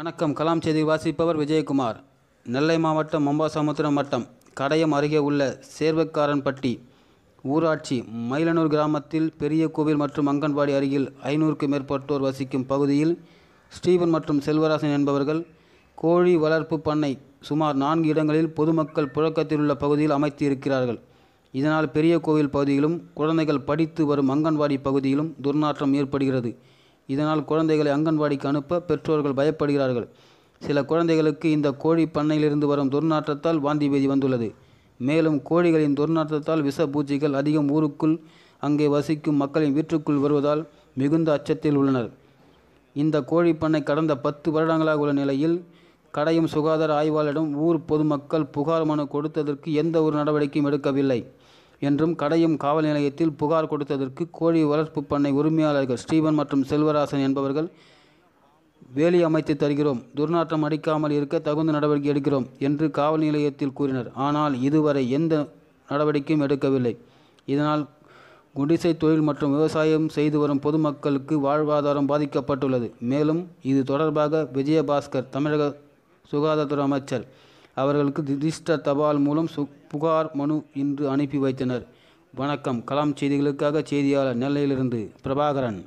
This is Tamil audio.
வணக்கம். கலாம் செய்தி வாசிப்பவர் விஜயகுமார். நெல்லை மாவட்டம் மம்பாசமுத்திரம் வட்டம் கடையம் அருகே உள்ள சேர்வக்காரன்பட்டி ஊராட்சி மயிலனூர் கிராமத்தில் பெரிய கோவில் மற்றும் அங்கன்வாடி அருகில் ஐநூறுக்கு மேற்பட்டோர் வசிக்கும் பகுதியில் ஸ்டீவன் மற்றும் செல்வராசன் என்பவர்கள் கோழி வளர்ப்பு பண்ணை சுமார் நான்கு இடங்களில் பொதுமக்கள் புழக்கத்தில் உள்ள பகுதியில் அமைத்து இருக்கிறார்கள் இதனால் பெரிய கோவில் பகுதியிலும் குழந்தைகள் படித்து வரும் அங்கன்வாடி பகுதியிலும் துர்நாற்றம் ஏற்படுகிறது. இதனால் குழந்தைகளை அங்கன்வாடிக்கு அனுப்ப பெற்றோர்கள் பயப்படுகிறார்கள். சில குழந்தைகளுக்கு இந்த கோழி பண்ணையிலிருந்து வரும் துர்நாற்றத்தால் வாந்தி பேதி வந்துள்ளது. மேலும் கோழிகளின் துர்நாற்றத்தால் விஷ பூச்சிகள் அதிகம் ஊருக்குள் அங்கே வசிக்கும் மக்களின் வீட்டுக்குள் வருவதால் மிகுந்த அச்சத்தில் உள்ளனர். இந்த கோழி பண்ணை கடந்த பத்து வருடங்களாக உள்ள நிலையில் கடையும் சுகாதார ஆய்வாளரிடம் ஊர் பொதுமக்கள் புகார் மனு கொடுத்ததற்கு எந்த ஒரு நடவடிக்கையும் எடுக்கவில்லை. என்றும் கடையும் காவல் நிலையத்தில் புகார் கொடுத்ததற்கு கோழி வளர்ப்பு பண்ணை உரிமையாளர்கள் ஸ்டீவன் மற்றும் செல்வராசன் என்பவர்கள் வேலி அமைத்து தருகிறோம். துர்நாற்றம் அடிக்காமல் இருக்க தகுந்த நடவடிக்கை எடுக்கிறோம் என்று காவல் நிலையத்தில் கூறினர். ஆனால் இதுவரை எந்த நடவடிக்கையும் எடுக்கவில்லை. இதனால் குடிசை தொழில் மற்றும் விவசாயம் செய்து வரும் பொதுமக்களுக்கு வாழ்வாதாரம் பாதிக்கப்பட்டுள்ளது. மேலும் இது தொடர்பாக விஜயபாஸ்கர் தமிழக சுகாதாரத்துறை அமைச்சர் அவர்களுக்கு ரிஜிஸ்டர் தபால் மூலம் சு புகார் மனு இன்று அனுப்பி வைத்தனர். வணக்கம். கலாம் செய்திகளுக்காக செய்தியாளர் நெல்லையிலிருந்து பிரபாகரன்.